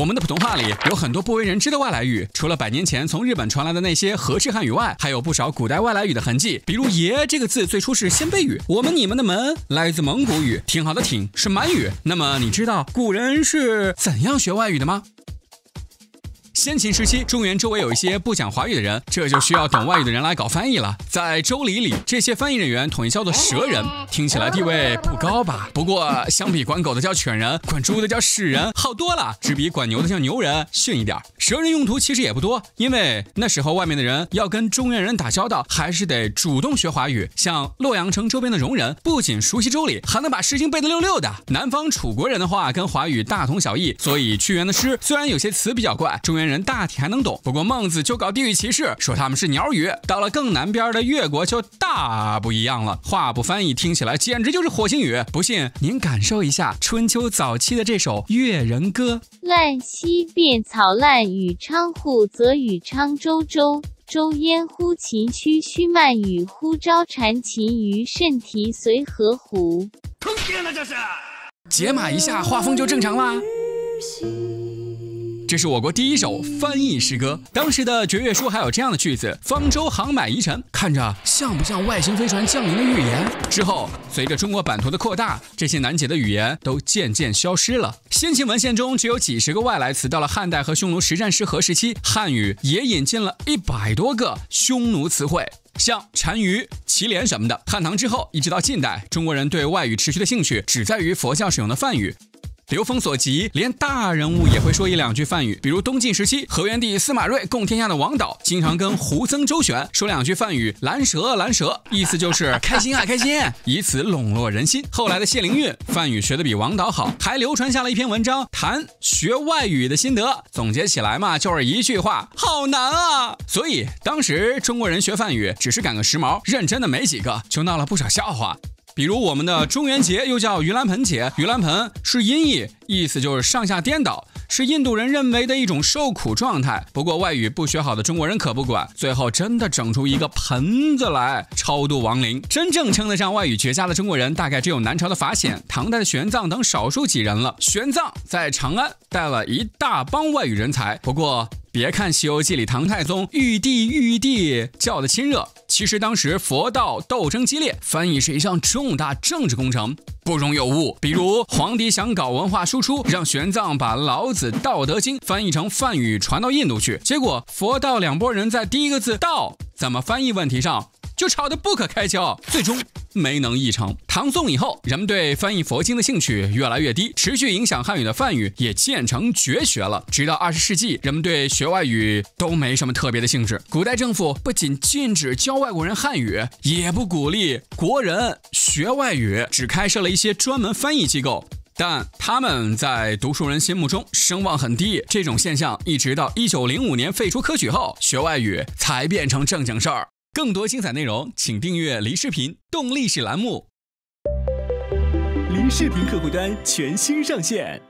我们的普通话里有很多不为人知的外来语，除了百年前从日本传来的那些和式汉语外，还有不少古代外来语的痕迹。比如“爷”这个字最初是鲜卑语，我们你们的门来自蒙古语，挺好的挺是满语。那么你知道古人是怎样学外语的吗？先秦时期，中原周围有一些不讲华语的人，这就需要懂外语的人来搞翻译了。在《周礼》里，这些翻译人员统一叫做蛇人，听起来地位不高吧？不过，相比管狗的叫犬人，管猪的叫屎人，好多了，只比管牛的叫牛人逊一点。蛇人用途其实也不多，因为那时候外面的人要跟中原人打交道，还是得主动学华语。像洛阳城周边的戎人，不仅熟悉《周礼》，还能把《诗经》背得溜溜的。南方楚国人的话跟华语大同小异，所以屈原的诗虽然有些词比较怪，中原。人大体还能懂，不过孟子就搞地域歧视，说他们是鸟语。到了更南边的越国就大不一样了，话不翻译，听起来简直就是火星语。不信您感受一下春秋早期的这首《越人歌》：烂溪遍草烂，与昌户则与昌周周。周焉乎秦区须漫与呼朝蝉秦于甚提随河湖。坑爹呢这是！解码一下，画风就正常啦。这是我国第一首翻译诗歌。当时的《绝月书》还有这样的句子：“方舟航买遗尘”，看着像不像外星飞船降临的预言？之后，随着中国版图的扩大，这些难解的语言都渐渐消失了。先秦文献中只有几十个外来词，到了汉代和匈奴实战时和时期，汉语也引进了一百多个匈奴词汇，像单于、祁连什么的。汉唐之后，一直到近代，中国人对外语持续的兴趣只在于佛教使用的梵语。流风所及，连大人物也会说一两句梵语。比如东晋时期，河源帝司马睿共天下的王导，经常跟胡僧周旋说两句梵语：“蓝蛇，蓝蛇”，意思就是开心啊，开心，以此笼络人心。后来的谢灵运，梵语学的比王导好，还流传下了一篇文章，谈学外语的心得。总结起来嘛，就是一句话：好难啊！所以当时中国人学梵语只是赶个时髦，认真的没几个，就闹了不少笑话。比如我们的中元节又叫盂兰盆节，盂兰盆是音译，意思就是上下颠倒，是印度人认为的一种受苦状态。不过外语不学好的中国人可不管，最后真的整出一个盆子来超度亡灵。真正称得上外语绝佳的中国人，大概只有南朝的法显、唐代的玄奘等少数几人了。玄奘在长安带了一大帮外语人才。不过别看《西游记》里唐太宗玉帝玉帝叫的亲热。其实当时佛道斗争激烈，翻译是一项重大政治工程，不容有误。比如皇帝想搞文化输出，让玄奘把《老子》《道德经》翻译成梵语传到印度去，结果佛道两拨人在第一个字“道”怎么翻译问题上就吵得不可开交，最终。没能议成。唐宋以后，人们对翻译佛经的兴趣越来越低，持续影响汉语的梵语也渐成绝学了。直到二十世纪，人们对学外语都没什么特别的兴致。古代政府不仅禁止教外国人汉语，也不鼓励国人学外语，只开设了一些专门翻译机构，但他们在读书人心目中声望很低。这种现象一直到一九零五年废除科举后，学外语才变成正经事儿。更多精彩内容，请订阅梨视频动历史栏目。梨视频客户端全新上线。